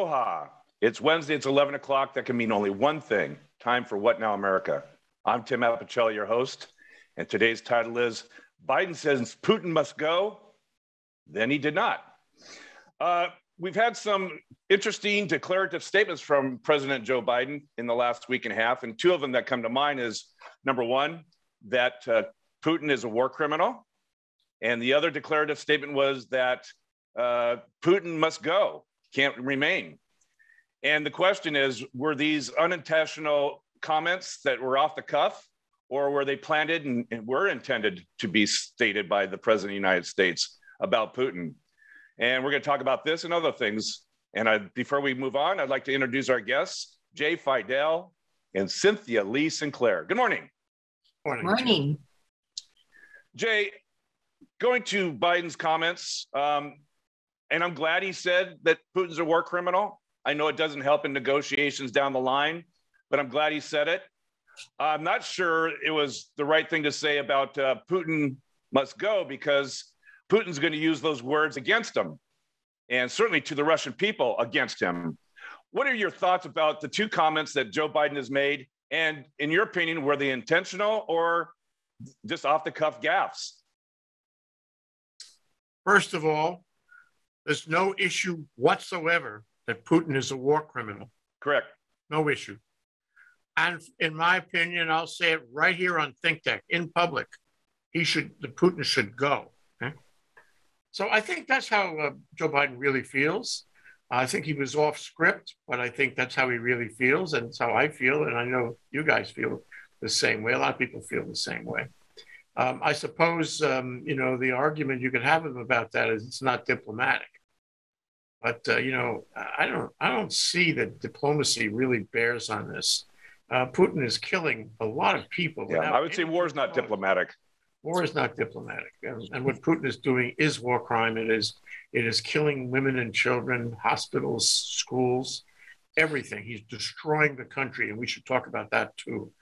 Aloha. It's Wednesday, it's 11 o'clock. That can mean only one thing time for What Now America. I'm Tim Apicella, your host, and today's title is Biden says Putin must go, then he did not. Uh, we've had some interesting declarative statements from President Joe Biden in the last week and a half, and two of them that come to mind is number one, that uh, Putin is a war criminal, and the other declarative statement was that uh, Putin must go, can't remain. And the question is were these unintentional comments that were off the cuff, or were they planted and, and were intended to be stated by the President of the United States about Putin? And we're going to talk about this and other things. And I, before we move on, I'd like to introduce our guests, Jay Fidell and Cynthia Lee Sinclair. Good morning. Morning. Morning. Jay, going to Biden's comments, um, and I'm glad he said that Putin's a war criminal. I know it doesn't help in negotiations down the line, but I'm glad he said it. I'm not sure it was the right thing to say about uh, Putin must go because Putin's going to use those words against him and certainly to the Russian people against him. What are your thoughts about the two comments that Joe Biden has made? And in your opinion, were they intentional or just off the cuff gaffes? First of all, there's no issue whatsoever that Putin is a war criminal. Correct. No issue. And in my opinion, I'll say it right here on Think Tech in public. He should, the Putin should go. Okay? So I think that's how uh, Joe Biden really feels. I think he was off script, but I think that's how he really feels, and it's how I feel, and I know you guys feel the same way. A lot of people feel the same way. Um, I suppose um, you know the argument you could have about that is it's not diplomatic. But uh, you know, I don't, I don't see that diplomacy really bears on this. Uh, Putin is killing a lot of people. Yeah, I would say war is not diplomatic. War is not diplomatic, and, and, what Putin is doing is war crime. It is, it is killing women and children, hospitals, schools, everything. He's destroying the country, and we should talk about that too.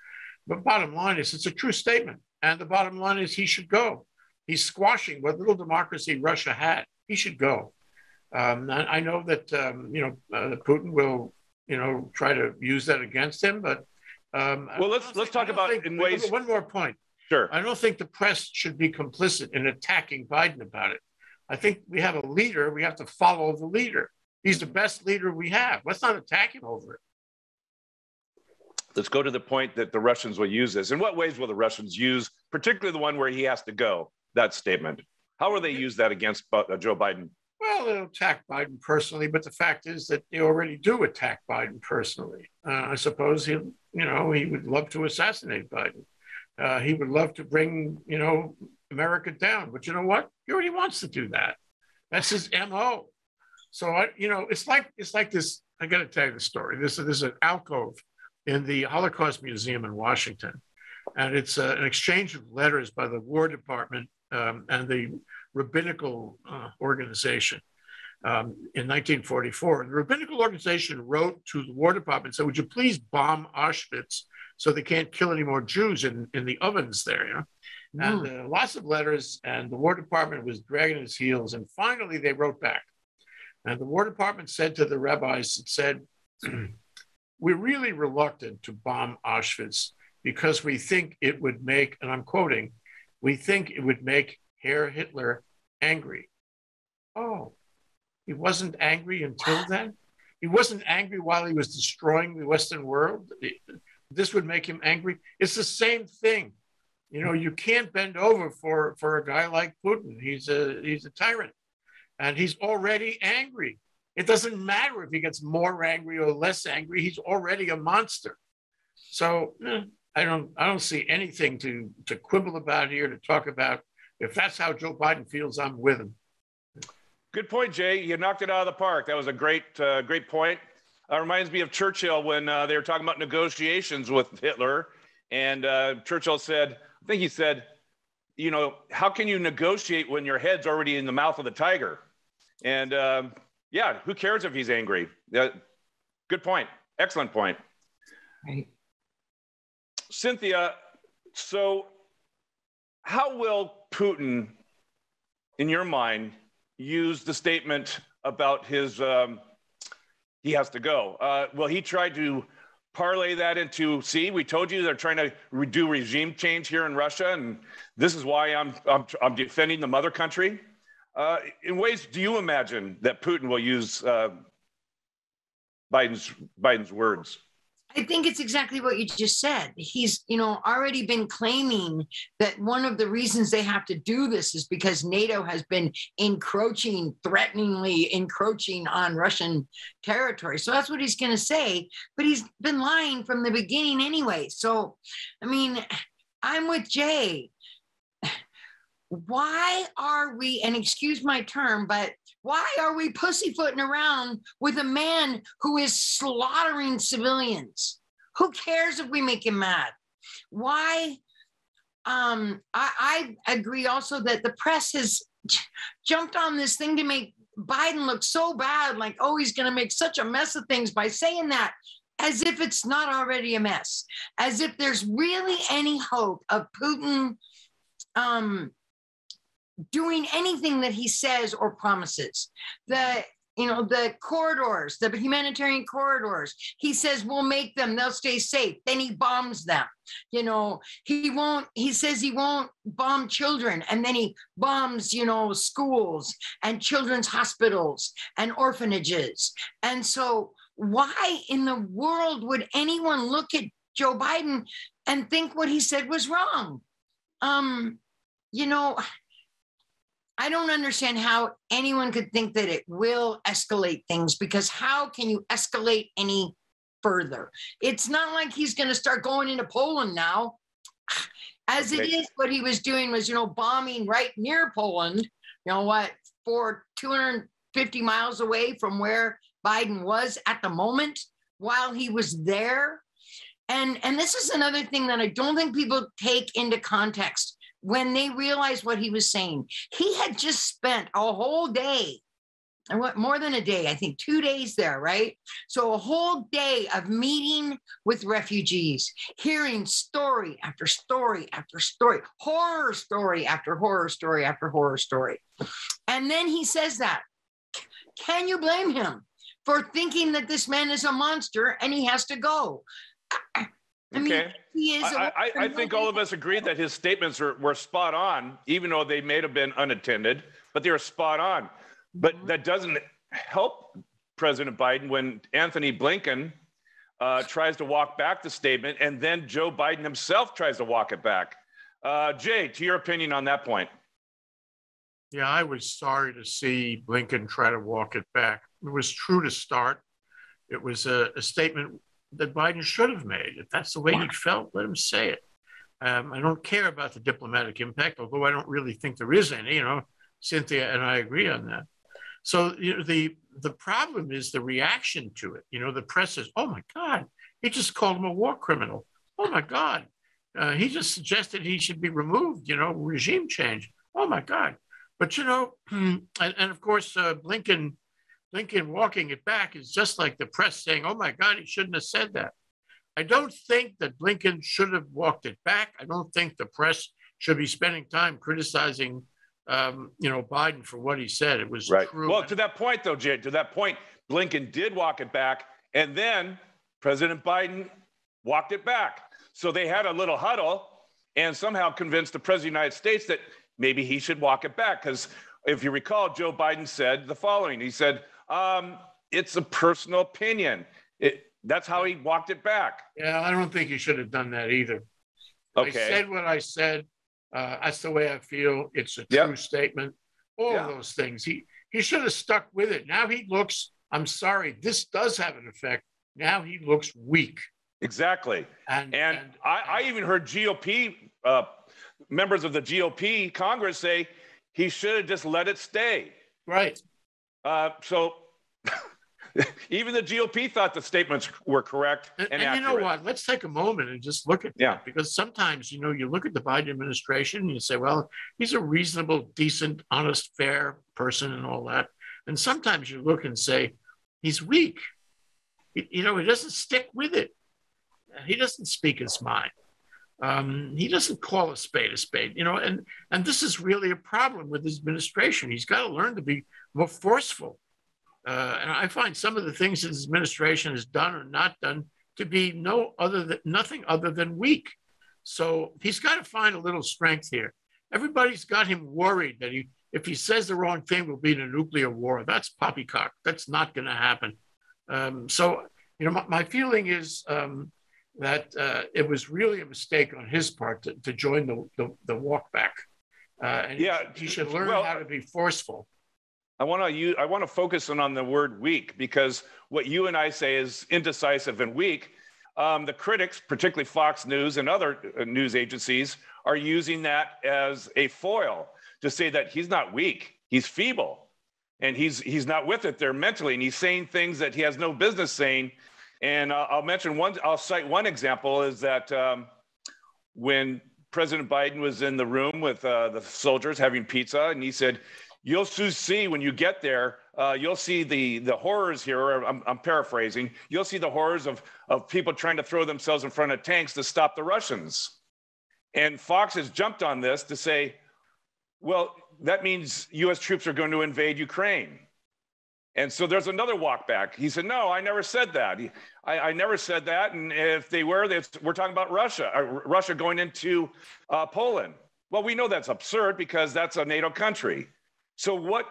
But bottom line is, it's a true statement, and the bottom line is, he should go. He's squashing what little democracy Russia had. He should go. Um, I know that um, you know uh, Putin will you know try to use that against him, but um, well, let's let's think, talk about think, in ways. One more point. Sure. I don't think the press should be complicit in attacking Biden about it. I think we have a leader. We have to follow the leader. He's the best leader we have. Let's not attack him over it. Let's go to the point that the Russians will use this. In what ways will the Russians use, particularly the one where he has to go? That statement. How will they use that against uh, Joe Biden? They'll attack Biden personally, but the fact is that they already do attack Biden personally. Uh, I suppose he, you know, he would love to assassinate Biden. Uh, he would love to bring, you know, America down. But you know what? He already wants to do that. That's his mo. So I, you know, it's like it's like this. I got to tell you the story. This, this is an alcove in the Holocaust Museum in Washington, and it's uh, an exchange of letters by the War Department um, and the rabbinical uh, organization um, in 1944. The rabbinical organization wrote to the War Department and said, Would you please bomb Auschwitz so they can't kill any more Jews in, in the ovens there? You know? Mm. And uh, lots of letters, and the War Department was dragging its heels. And finally, they wrote back. And the War Department said to the rabbis, it said, We're really reluctant to bomb Auschwitz because we think it would make, and I'm quoting, we think it would make Herr Hitler angry. Oh, he wasn't angry until then? He wasn't angry while he was destroying the Western world? This would make him angry? It's the same thing. You know, you can't bend over for, for a guy like Putin. He's a, he's a tyrant and he's already angry. It doesn't matter if he gets more angry or less angry, he's already a monster. So eh, I don't I don't see anything to to quibble about here to talk about if that's how Joe Biden feels, I'm with him. Good point, Jay. You knocked it out of the park. That was a great, uh, great point. Uh, reminds me of Churchill when uh, they were talking about negotiations with Hitler, and uh, Churchill said, I think he said, you know, how can you negotiate when your head's already in the mouth of the tiger? And um, yeah, who cares if he's angry? good point. Excellent point. Right. Cynthia, so how will Putin, in your mind, use the statement about his um, he has to go. Uh, well, he tried to parlay that into see we told you they're trying to do regime change here in russia and this is why i'm i'm, I'm defending the mother country uh, in ways do you imagine that putin will use uh, biden's biden's words I think it's exactly what you just said. He's, you know, already been claiming that one of the reasons they have to do this is because NATO has been encroaching, threateningly encroaching on Russian territory. So that's what he's going to say. But he's been lying from the beginning anyway. So, I mean, I'm with Jay. Why are we, and excuse my term, but why are we pussyfooting around with a man who is slaughtering civilians? Who cares if we make him mad? Why? Um, I, I agree also that the press has jumped on this thing to make Biden look so bad, like, oh, he's going to make such a mess of things by saying that, as if it's not already a mess, as if there's really any hope of Putin um, doing anything that he says or promises. The you know the corridors the humanitarian corridors he says we'll make them. They'll stay safe. Then he bombs them you know. He won't he says he won't bomb children and then he bombs you know schools and children's hospitals and orphanages. And so why in the world would anyone look at joe biden and think what he said was wrong? Um you know I don't understand how anyone could think that it will escalate things because how can you escalate any further? It's not like he's going to start going into Poland now. As it is, what he was doing was, you know, bombing right near Poland, you know what, for 250 miles away from where Biden was at the moment while he was there. And, and this is another thing that I don't think people take into context when they realized what he was saying. He had just spent a whole day, more than a day, I think two days there, right? So a whole day of meeting with refugees, hearing story after story after story, horror story after horror story after horror story. And then he says that. Can you blame him for thinking that this man is a monster and he has to go? I mean, okay. he is. I, I, I think all of us agree that his statements were, were spot on, even though they may have been unattended, but they were spot on. But mm-hmm. that doesn't help President Biden when Anthony Blinken uh, tries to walk back the statement, and then Joe Biden himself tries to walk it back. Uh, Jay, to your opinion on that point. Yeah, I was sorry to see Blinken try to walk it back. It was true to start. It was a, a statement that Biden should have made. If that's the way he felt, let him say it. Um, I don't care about the diplomatic impact, although I don't really think there is any. You know, Cynthia and I agree on that. So you know, the the problem is the reaction to it. You know, the press says, "Oh my God, he just called him a war criminal." Oh my God, uh, he just suggested he should be removed. You know, regime change. Oh my God. But you know, and, and of course, uh, Blinken Blinken walking it back is just like the press saying, oh my God, he shouldn't have said that. I don't think that Blinken should have walked it back. I don't think the press should be spending time criticizing, um, you know, Biden for what he said. It was right. true. Well, to that point, though, Jay, to that point, Blinken did walk it back, and then President Biden walked it back. So they had a little huddle and somehow convinced the President of the United States that maybe he should walk it back. Because if you recall, Joe Biden said the following He said, um, it's a personal opinion. It, that's how he walked it back. Yeah, I don't think he should have done that either. Okay. I said what I said. Uh, that's the way I feel. It's a true yep. statement. All yeah. of those things. He he should have stuck with it. Now he looks. I'm sorry. This does have an effect. Now he looks weak. Exactly. And and, and I, I even heard GOP uh, members of the GOP Congress say he should have just let it stay. Right. Uh, so even the GOP thought the statements were correct and, and, and you know what? Let's take a moment and just look at yeah. that because sometimes you know you look at the Biden administration and you say, well, he's a reasonable, decent, honest, fair person and all that, and sometimes you look and say he's weak. He, you know, he doesn't stick with it. He doesn't speak his mind. Um, he doesn't call a spade a spade, you know, and and this is really a problem with his administration. He's got to learn to be more forceful. Uh, and I find some of the things his administration has done or not done to be no other than nothing other than weak. So he's got to find a little strength here. Everybody's got him worried that he, if he says the wrong thing, will be in a nuclear war. That's poppycock. That's not going to happen. Um, so, you know, my, my feeling is um, that uh, it was really a mistake on his part to, to join the, the, the walk back. Uh, and yeah, he, he should learn well, how to be forceful. I want to use, I want to focus on, on the word weak because what you and I say is indecisive and weak. Um, the critics, particularly Fox News and other uh, news agencies, are using that as a foil to say that he's not weak, he's feeble, and he's he's not with it there mentally, and he's saying things that he has no business saying. And uh, I'll mention one. I'll cite one example is that um, when President Biden was in the room with uh, the soldiers having pizza, and he said, "You'll soon see when you get there. Uh, you'll see the the horrors here." I'm, I'm, paraphrasing. You'll see the horrors of of people trying to throw themselves in front of tanks to stop the Russians. And Fox has jumped on this to say, "Well, that means U.S. troops are going to invade Ukraine." And so there's another walk back. He said, No, I never said that. I, I, never said that. And if they were, we're talking about Russia, uh, Russia going into uh, Poland. Well, we know that's absurd because that's a NATO country. So what?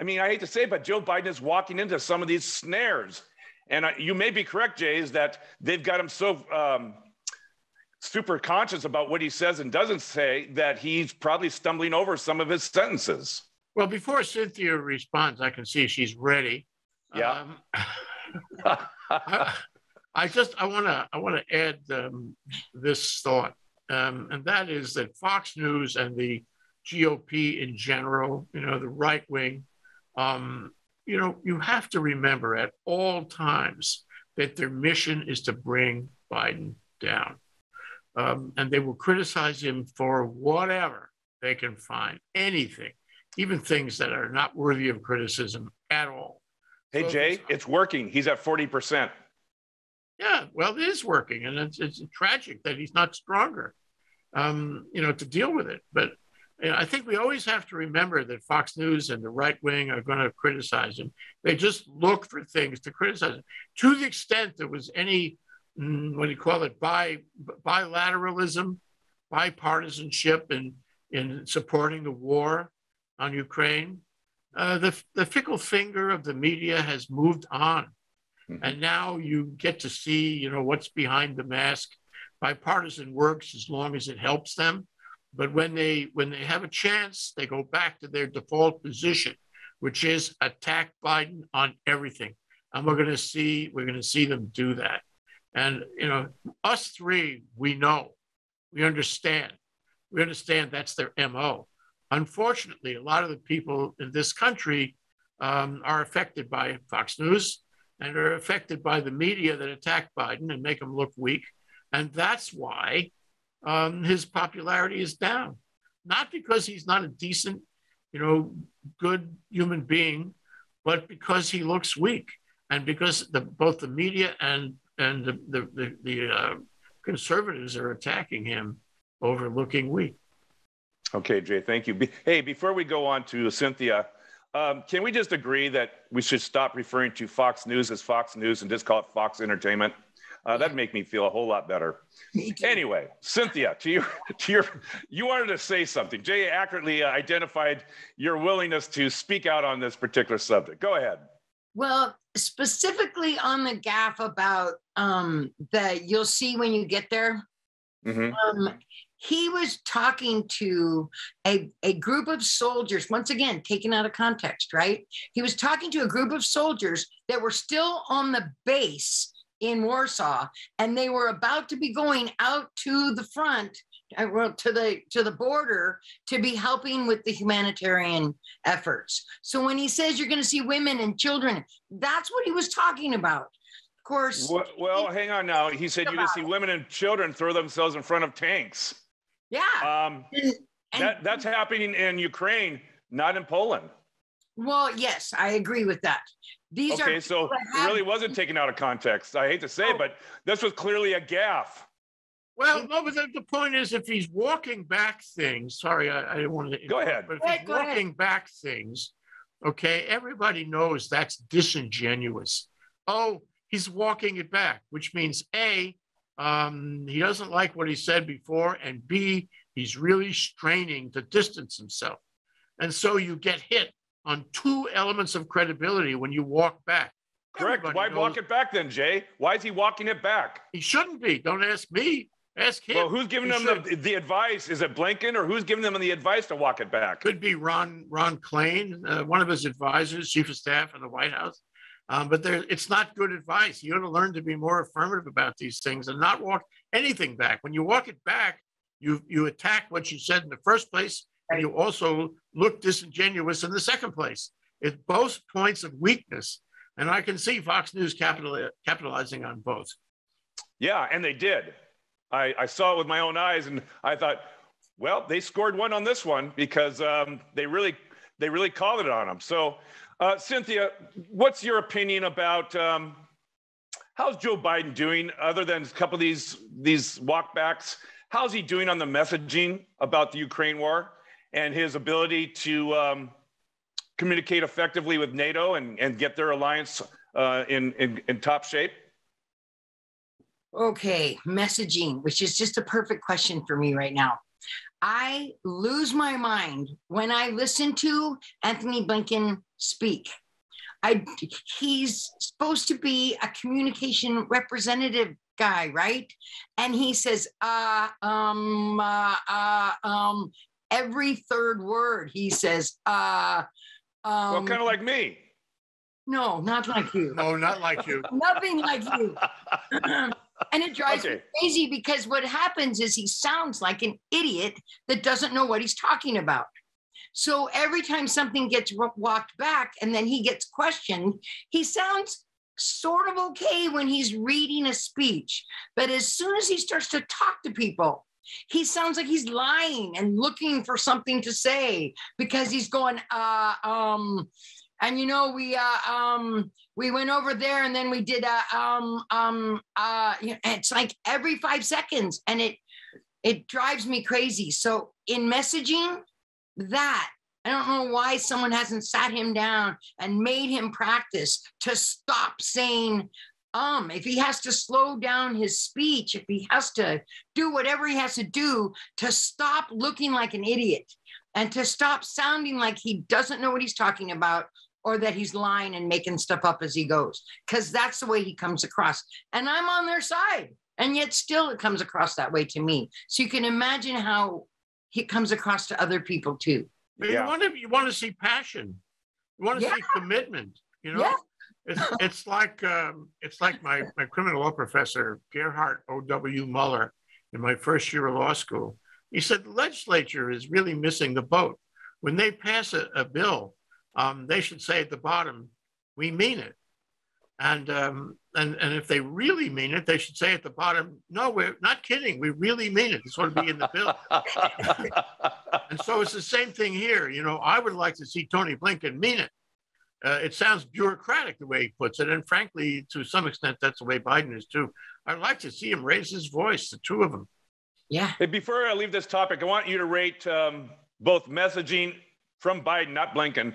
I mean, I hate to say, it, but Joe Biden is walking into some of these snares. And I, you may be correct, Jay, is that they've got him so um, super conscious about what he says and doesn't say that he's probably stumbling over some of his sentences. Well, before Cynthia responds, I can see she's ready. Yeah. Um, I, I, just I want to I want to add um, this thought, um, and that is that Fox News and the GOP in general, you know, the right wing, um, you know, you have to remember at all times that their mission is to bring Biden down, um, and they will criticize him for whatever they can find, anything even things that are not worthy of criticism at all. Hey, so Jay, it's working. He's at 40%. Yeah, well, it is working. And it's, it's tragic that he's not stronger, um, you know, to deal with it. But you know, I think we always have to remember that Fox News and the right wing are going to criticize him. They just look for things to criticize him. To the extent there was any, mm, what do you call it, bi, bilateralism, bipartisanship in, in supporting the war, on Ukraine, uh, the, the fickle finger of the media has moved on. Mm-hmm. And now you get to see, you know, what's behind the mask. Bipartisan works as long as it helps them. But when they when they have a chance, they go back to their default position, which is attack Biden on everything. And we're going to see we're going to see them do that. And you know, us three, we know, we understand, we understand that's their mo. Unfortunately, a lot of the people in this country um, are affected by Fox News and are affected by the media that attack Biden and make him look weak. And that's why um, his popularity is down. Not because he's not a decent, you know, good human being, but because he looks weak and because the, both the media and, and the, the, the, the uh, conservatives are attacking him over looking weak. Okay, Jay, thank you. Hey, before we go on to Cynthia, um, can we just agree that we should stop referring to Fox News as Fox News and just call it Fox Entertainment? Uh, that'd make me feel a whole lot better. Anyway, Cynthia, to your, to your, you wanted to say something. Jay accurately uh, identified your willingness to speak out on this particular subject. Go ahead. Well, specifically on the gaffe about um, that you'll see when you get there. Mm-hmm. Um, he was talking to a, a group of soldiers, once again, taken out of context, right? He was talking to a group of soldiers that were still on the base in Warsaw, and they were about to be going out to the front, uh, well, to the to the border to be helping with the humanitarian efforts. So when he says you're going to see women and children, that's what he was talking about. Of course. Well, well hang on now. He said you're going to see women and children throw themselves in front of tanks. Yeah. Um, and, and, that, that's happening in Ukraine, not in Poland. Well, yes, I agree with that. These okay, so it really wasn't taken out of context. I hate to say, oh. but this was clearly a gaffe. Well, no, but the, the, point is, if he's walking back things, sorry, I, I didn't want to. Go ahead. But if he's walking ahead. back things, Okay, everybody knows that's disingenuous. Oh, he's walking it back, which means A, um, he doesn't like what he said before, and B, he's really straining to distance himself. And so you get hit on two elements of credibility when you walk back. Correct. Everybody Why knows- walk it back then, Jay? Why is he walking it back? He shouldn't be. Don't ask me. Ask him. Well, who's giving He them the, the advice? Is it Blinken or who's giving them the advice to walk it back? Could be Ron Ron Klain, uh, one of his advisors, chief of staff in the White House. Um, but there, it's not good advice. You ought to learn to be more affirmative about these things and not walk anything back. When you walk it back, you you attack what you said in the first place, and you also look disingenuous in the second place. It's both points of weakness, and I can see Fox News capital, capitalizing on both. Yeah, and they did. I, I saw it with my own eyes, and I thought, well, they scored one on this one because um, they really they really called it on them. So, uh, Cynthia, what's your opinion about um, how's Joe Biden doing? Other than a couple of these these walkbacks, how's he doing on the messaging about the Ukraine war and his ability to um, communicate effectively with NATO and, and get their alliance uh, in, in in top shape? Okay, messaging, which is just a perfect question for me right now. I lose my mind when I listen to Anthony Blinken speak. I he's supposed to be a communication representative guy, right? And he says, uh, um, uh, uh, um, every third word he says, uh, um, well, kind of like me. no, not like you, No, not like you. nothing like you. and it drives me crazy because what happens is he sounds like an idiot that doesn't know what he's talking about. So every time something gets wa- walked back and then he gets questioned, he sounds sort of okay when he's reading a speech. But as soon as he starts to talk to people, he sounds like he's lying and looking for something to say because he's going, uh, um, and you know, we, uh, um, we went over there and then we did uh, um um uh you know, it's like every five seconds and it it drives me crazy. So in messaging that i don't know why someone hasn't sat him down and made him practice to stop saying um if he has to slow down his speech if he has to do whatever he has to do to stop looking like an idiot and to stop sounding like he doesn't know what he's talking about or that he's lying and making stuff up as he goes because that's the way he comes across and i'm on their side and yet still it comes across that way to me so you can imagine how it comes across to other people too But Yeah. you want to you want to see passion. You want to Yeah. see commitment. You know, Yeah. It's it's like um, it's like my my criminal law professor Gerhard O. W. Mueller in my first year of law school. He said the legislature is really missing the boat. When they pass a, a bill, um, they should say at the bottom, "We mean it." And, um, and and if they really mean it, they should say at the bottom, "No, we're not kidding. We really mean it." This ought to be in the bill. And so it's the same thing here. You know, I would like to see Tony Blinken mean it. Uh, it sounds bureaucratic the way he puts it. And frankly, to some extent, that's the way Biden is too. I'd like to see him raise his voice, the two of them. yeah Hey, before I leave this topic, I want you to rate um, both messaging from Biden, not Blinken,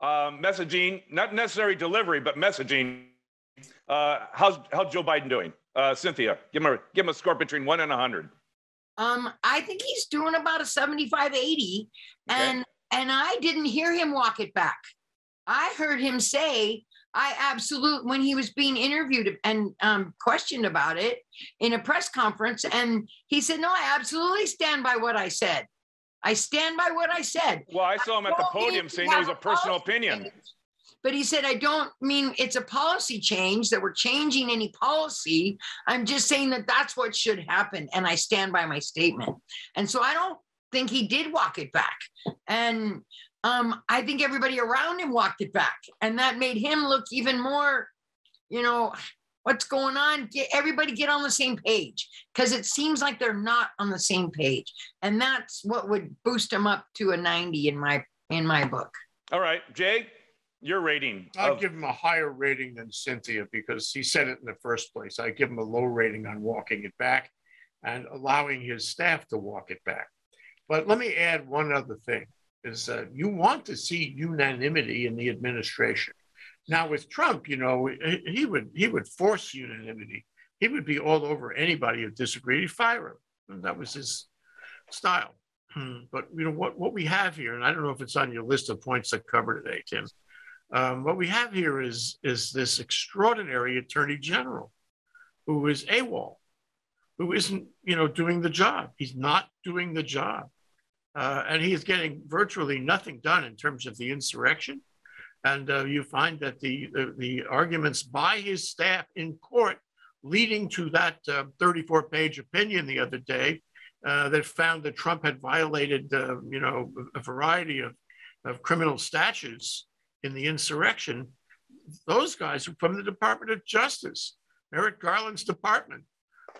um, messaging, not necessary delivery, but messaging. Uh, how's how's Joe Biden doing? Uh, Cynthia, give him a give him a score between one and a hundred. um i think he's doing about a 75 80 Okay. and and i didn't hear him walk it back i heard him say i absolute when he was being interviewed and um, questioned about it in a press conference and he said no i absolutely stand by what i said i stand by what i said Well, I saw him at the podium saying it was a personal opinion. change. But he said, I don't mean it's a policy change that we're changing any policy. I'm just saying that that's what should happen. And I stand by my statement. And so I don't think he did walk it back. And um, I think everybody around him walked it back. And that made him look even more, you know, what's going on? Get everybody get on the same page because it seems like they're not on the same page. And that's what would boost him up to a 90 in my in my book. All right, Jay, your rating. I'd of- give him a higher rating than Cynthia because he said it in the first place. I give him a low rating on walking it back and allowing his staff to walk it back. But let me add one other thing. Is uh, you want to see unanimity in the administration. Now with Trump, you know, he would he would force unanimity. He would be all over anybody who disagreed. He'd fire him. And that was his style. Hmm, but you know what what we have here, and I don't know if it's on your list of points to cover today, Tim. Um, what we have here is is this extraordinary attorney general who is AWOL, who isn't you know doing the job. He's not doing the job. Uh, and he is getting virtually nothing done in terms of the insurrection. And uh, you find that the, the, the, arguments by his staff in court leading to that uh, 34 page opinion the other day uh, that found that Trump had violated, uh, you know, a variety of, of criminal statutes in the insurrection. Those guys were from the Department of Justice, Merrick Garland's department.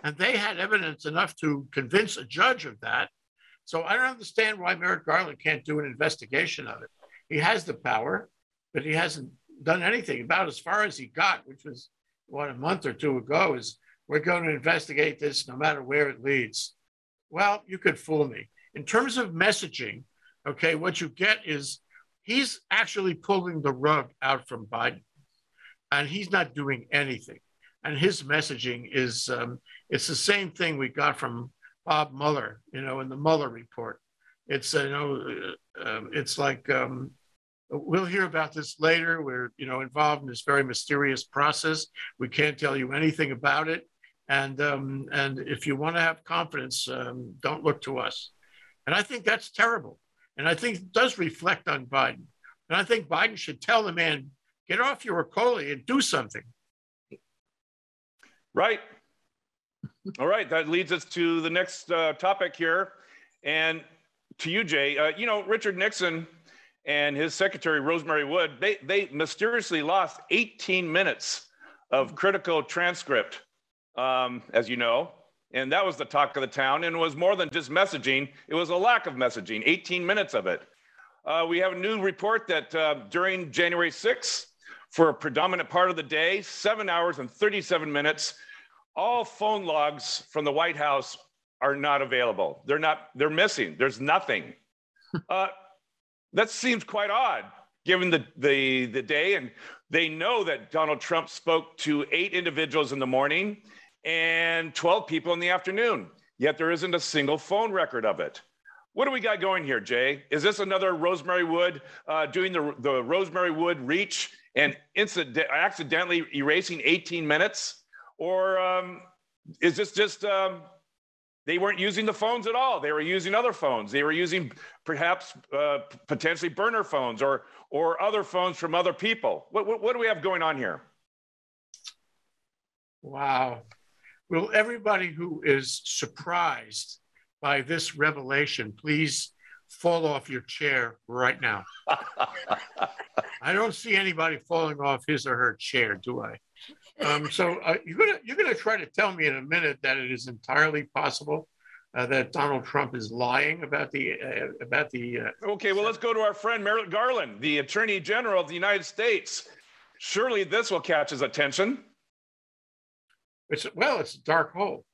And they had evidence enough to convince a judge of that so I don't understand why Merrick Garland can't do an investigation of it. He has the power, but he hasn't done anything. About as far as he got, which was what a month or two ago, is we're going to investigate this no matter where it leads. Well, you could fool me. In terms of messaging, okay, what you get is he's actually pulling the rug out from Biden, and he's not doing anything. And his messaging is um, it's the same thing we got from Bob Mueller, you know, in the Mueller report. It's, uh, you know, uh, it's like um, we'll hear about this later. We're, you know, involved in this very mysterious process. We can't tell you anything about it. And, um, and if you want to have confidence, um, don't look to us. And I think that's terrible. And I think it does reflect on Biden. And I think Biden should tell the man, get off your Ricoli and do something. Right. All right, that leads us to the next uh, topic here. And to you, Jay, uh, you know, Richard Nixon and his secretary, Rosemary Wood, they, they mysteriously lost 18 minutes of critical transcript, um, as you know. And that was the talk of the town. And it was more than just messaging, it was a lack of messaging, 18 minutes of it. Uh, we have a new report that uh, during January 6th, for a predominant part of the day, seven hours and 37 minutes, all phone logs from the White House are not available. They're not, they're missing. There's nothing. uh, that seems quite odd given the, the, the day. And they know that Donald Trump spoke to eight individuals in the morning and 12 people in the afternoon, yet there isn't a single phone record of it. What do we got going here, Jay? Is this another Rosemary Wood uh, doing the, the Rosemary Wood reach and incident- accidentally erasing 18 minutes? Or um, is this just um, they weren't using the phones at all? They were using other phones. They were using perhaps uh, potentially burner phones or or other phones from other people. What, what, what do we have going on here? Wow. Will everybody who is surprised by this revelation please fall off your chair right now? I don't see anybody falling off his or her chair, do I? Um, so uh, you're gonna you're gonna try to tell me in a minute that it is entirely possible uh, that Donald Trump is lying about the uh, about the. Uh, okay, well let's go to our friend Merrick Garland, the Attorney General of the United States. Surely this will catch his attention. It's well, it's a dark hole.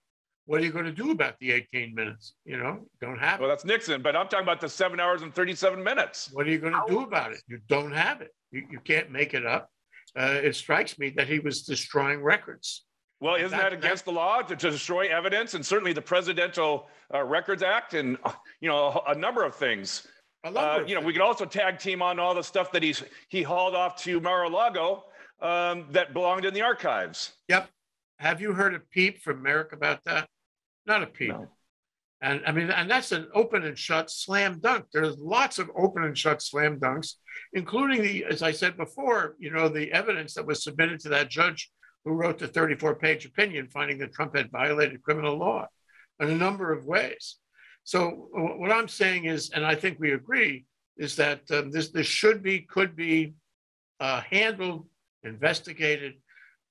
What are you going to do about the 18 minutes? You know, don't have well, it. That's Nixon, but I'm talking about the seven hours and 37 minutes. What are you going to do about it? You don't have it. You, you can't make it up uh, it strikes me that he was destroying records. Well, isn't that, that against that, the law to, to, destroy evidence and certainly the Presidential uh, Records Act and you know a, a number of things. Uh, you know, we could also tag team on all the stuff that he's he hauled off to Mar-a-Lago um, that belonged in the archives. Yep. Have you heard a peep from Merrick about that? Not a peep. No. And I mean, and that's an open and shut slam dunk. There's lots of open and shut slam dunks, including the, as I said before, you know, the evidence that was submitted to that judge who wrote the 34 page opinion finding that Trump had violated criminal law in a number of ways. So what I'm saying is, and I think we agree, is that um, this this should be, could be uh, handled, investigated,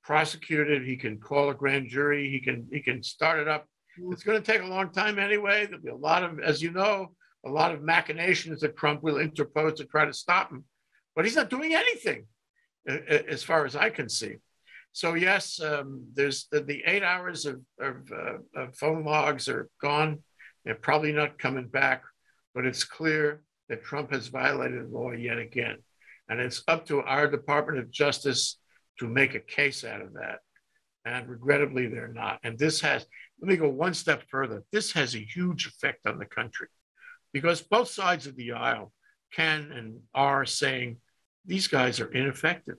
prosecuted. He can call a grand jury. He can he can start it up it's going to take a long time anyway. There'll be a lot of, as you know, a lot of machinations that Trump will interpose to try to stop him. But he's not doing anything, as far as I can see. So yes, um, there's the, the, eight hours of, of, uh, of phone logs are gone. They're probably not coming back, but it's clear that Trump has violated the law yet again. And it's up to our Department of Justice to make a case out of that. And regrettably, they're not. And this has, let me go one step further. This has a huge effect on the country because both sides of the aisle can and are saying these guys are ineffective.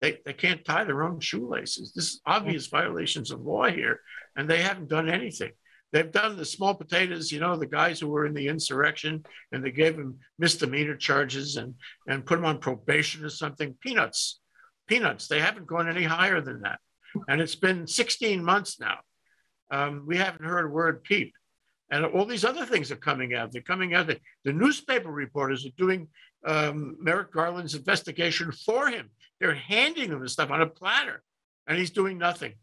They, they can't tie their own shoelaces. This is obvious mm. violations of law here, and they haven't done anything. They've done the small potatoes, you know, the guys who were in the insurrection, and they gave them misdemeanor charges and, and put them on probation or something. Peanuts, peanuts. They haven't gone any higher than that. And it's been 16 months now. Um, we haven't heard a word peep. And all these other things are coming out. They're coming out. The, the newspaper reporters are doing um, Merrick Garland's investigation for him. They're handing him the stuff on a platter, and he's doing nothing.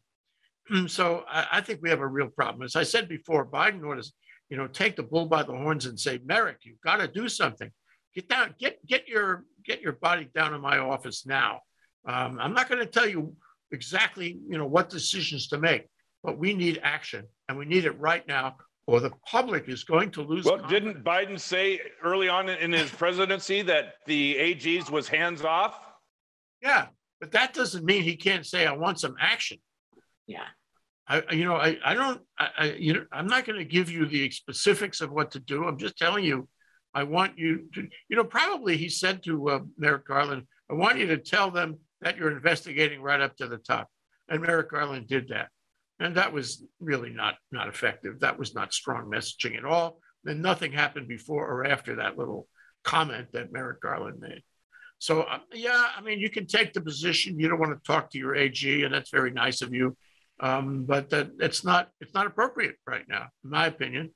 so I, I, think we have a real problem. As I said before, Biden to, you know, take the bull by the horns and say, Merrick, you've got to do something. Get down, get get your get your body down in my office now. Um, I'm not going to tell you exactly, you know, what decisions to make, but we need action, and we need it right now, or the public is going to lose. Well, confidence. didn't Biden say early on in his presidency that the AGs was hands off? Yeah, but that doesn't mean he can't say, "I want some action." Yeah. I, you know, I, I don't, I, I you know, I'm not going to give you the specifics of what to do. I'm just telling you, I want you to, you know, probably he said to uh, Merrick Garland, I want you to tell them that you're investigating right up to the top. And Merrick Garland did that. And that was really not, not effective. That was not strong messaging at all. And nothing happened before or after that little comment that Merrick Garland made. So, uh, yeah, I mean, you can take the position you don't want to talk to your AG, and that's very nice of you. Um, but that it's not it's not appropriate right now, in my opinion.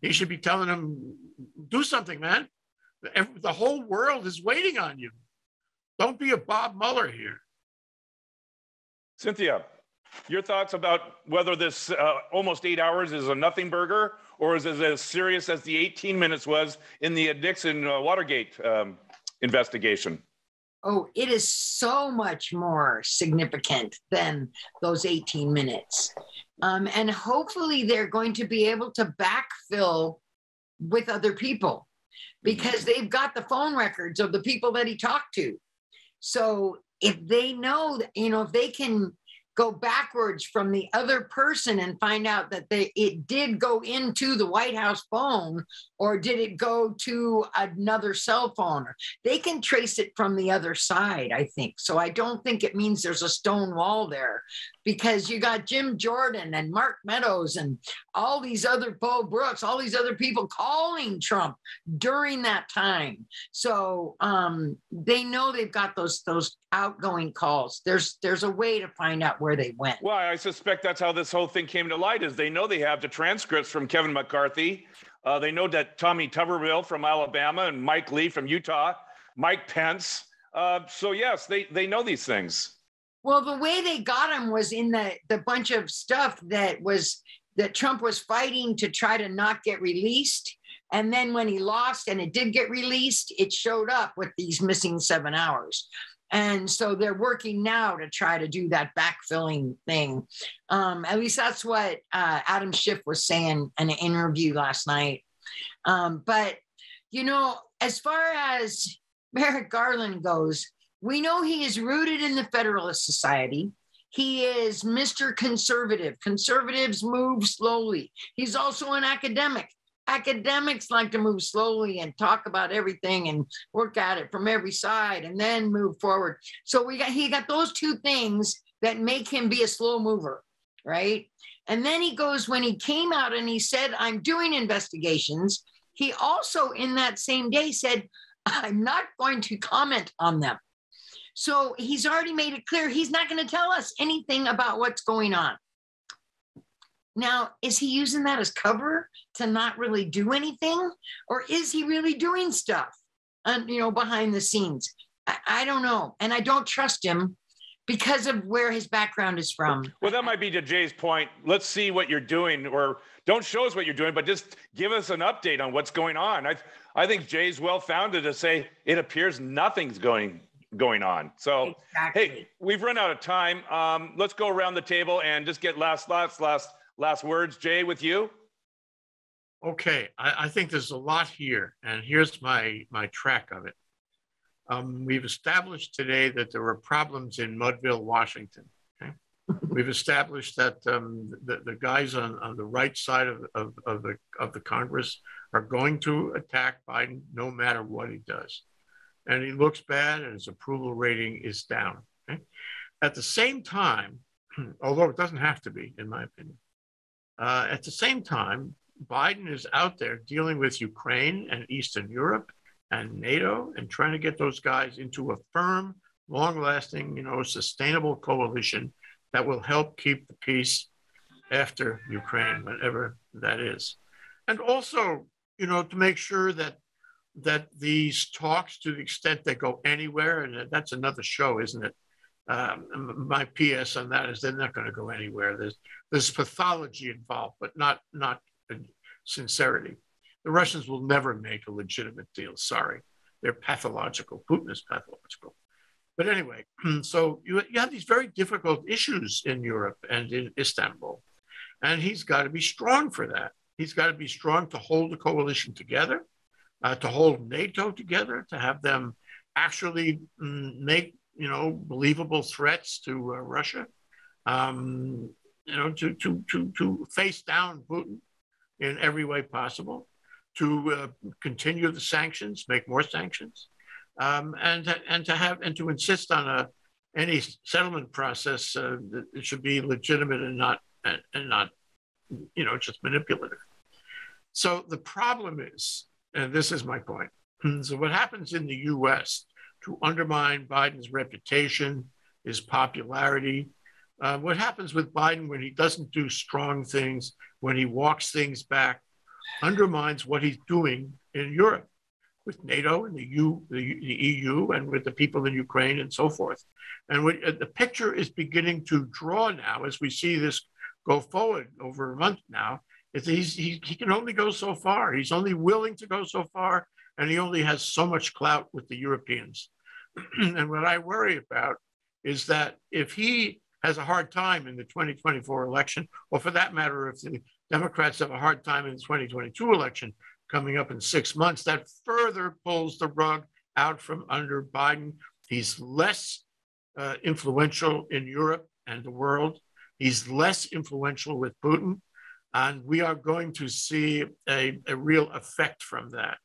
He should be telling them, do something, man. The whole world is waiting on you. Don't be a Bob Mueller here. Cynthia, your thoughts about whether this uh, almost eight hours is a nothing burger or is it as serious as the 18 minutes was in the Nixon uh, Watergate um, investigation? Oh, it is so much more significant than those 18 minutes. Um, and hopefully they're going to be able to backfill with other people because they've got the phone records of the people that he talked to. So if they know you know, if they can go backwards from the other person and find out that they it did go into the White House phone or did it go to another cell phone? They can trace it from the other side, I think. So I don't think it means there's a stone wall there because you got Jim Jordan and Mark Meadows and all these other Mo Brooks, all these other people calling Trump during that time. So um, they know they've got those those outgoing calls. There's there's a way to find out where they went. Well, I suspect that's how this whole thing came to light. Is they know they have the transcripts from Kevin McCarthy. Uh, they know that Tommy Tuberville from Alabama and Mike Lee from Utah, Mike Pence. Uh, so yes, they they know these things. Well, the way they got him was in the the bunch of stuff that was that Trump was fighting to try to not get released. And then when he lost and it did get released, it showed up with these missing seven hours. And so they're working now to try to do that backfilling thing. Um, at least that's what uh, Adam Schiff was saying in an interview last night. Um, but, you know, as far as Merrick Garland goes, we know he is rooted in the Federalist Society. He is Mr. Conservative. Conservatives move slowly. He's also an academic. Academics like to move slowly and talk about everything and work at it from every side and then move forward. So we got he got those two things that make him be a slow mover, right? And then he goes when he came out and he said, I'm doing investigations. He also, in that same day, said, I'm not going to comment on them. So he's already made it clear he's not going to tell us anything about what's going on. Now, is he using that as cover to not really do anything? Or is he really doing stuff, and you know, behind the scenes? I, I don't know. And I don't trust him because of where his background is from. Well, that might be to Jay's point. Let's see what you're doing, or don't show us what you're doing, but just give us an update on what's going on. I, I think Jay's well founded to say it appears nothing's going going on. So, exactly. hey, we've run out of time. Um, let's go around the table and just get last, last, last, last words. Jay, with you. Okay, I, I think there's a lot here, and here's my my track of it. Um, we've established today that there were problems in Mudville, Washington. Okay? we've established that um, the, the guys on, on the right side of, of, of, the, of the Congress are going to attack Biden no matter what he does. And he looks bad, and his approval rating is down. Okay? At the same time, although it doesn't have to be, in my opinion, uh, at the same time, Biden is out there dealing with Ukraine and Eastern Europe and NATO and trying to get those guys into a firm, long lasting, you know, sustainable coalition that will help keep the peace after Ukraine, whatever that is. And also, you know, to make sure that that these talks, to the extent they go anywhere, and that's another show, isn't it? Um, my PS on that is they're not going to go anywhere. There's there's pathology involved, but not not sincerity. The Russians will never make a legitimate deal. Sorry, they're pathological. Putin is pathological. But anyway, so you, you have these very difficult issues in Europe and in Istanbul, and he's got to be strong for that. He's got to be strong to hold the coalition together, uh, to hold NATO together, to have them actually mm, make you know believable threats to uh, Russia, um, you know, to to to to face down Putin in every way possible, to uh, continue the sanctions, make more sanctions, um, and and to have and to insist on a any settlement process uh, that it should be legitimate and not and not you know just manipulative. So the problem is, and this is my point. So what happens in the U.S. to undermine Biden's reputation, his popularity, uh, what happens with Biden when he doesn't do strong things when he walks things back, undermines what he's doing in Europe with NATO and the, U, the, EU and with the people in Ukraine and so forth. And when, uh, the picture is beginning to draw now as we see this go forward over a month now. He, he can only go so far. He's only willing to go so far, and he only has so much clout with the Europeans. and what I worry about is that if he has a hard time in the 2024 election, or for that matter, if the Democrats have a hard time in the 2022 election coming up in six months, that further pulls the rug out from under Biden. He's less uh, influential in Europe and the world. He's less influential with Putin. And we are going to see a, a real effect from that.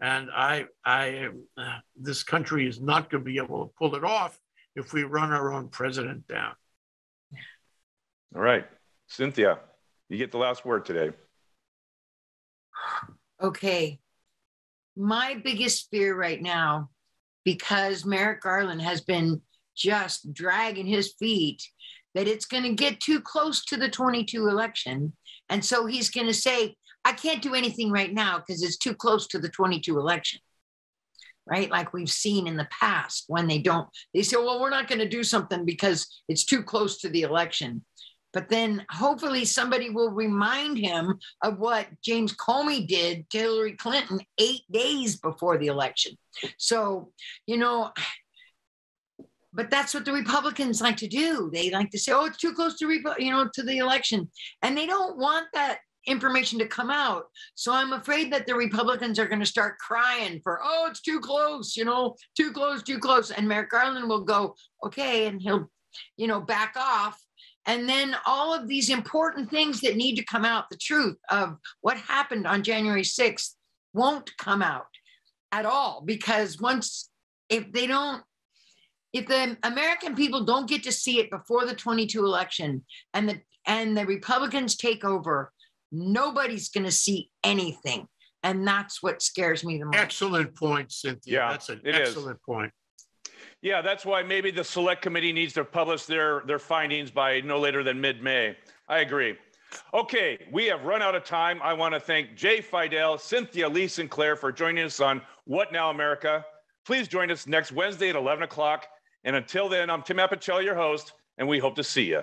And I, I, uh, this country is not going to be able to pull it off if we run our own president down. All right. Cynthia, you get the last word today. Okay. My biggest fear right now, because Merrick Garland has been just dragging his feet, that it's going to get too close to the 22 election. And so he's going to say, I can't do anything right now because it's too close to the 22 election. Right? Like we've seen in the past when they don't, they say, well, we're not going to do something because it's too close to the election. But then hopefully somebody will remind him of what James Comey did to Hillary Clinton eight days before the election. So, you know, but that's what the Republicans like to do. They like to say, "Oh, it's too close to you know to the election," and they don't want that information to come out. So I'm afraid that the Republicans are going to start crying for, "Oh, it's too close," you know, too close, too close, and Merrick Garland will go, "Okay," and he'll, you know, back off and then all of these important things that need to come out, the truth of what happened on January 6th won't come out at all because once, if they don't, if the American people don't get to see it before the 22 election and the and the Republicans take over, nobody's going to see anything. And that's what scares me the most. Excellent point, Cynthia. Yeah, that's an excellent is. point. Yeah, that's why maybe the select committee needs to publish their, their findings by no later than mid-May. I agree. Okay, we have run out of time. I want to thank Jay Fidell, Cynthia Lee Sinclair for joining us on What Now America. Please join us next Wednesday at 11 o'clock. And until then, I'm Tim Apicella, your host, and we hope to see you.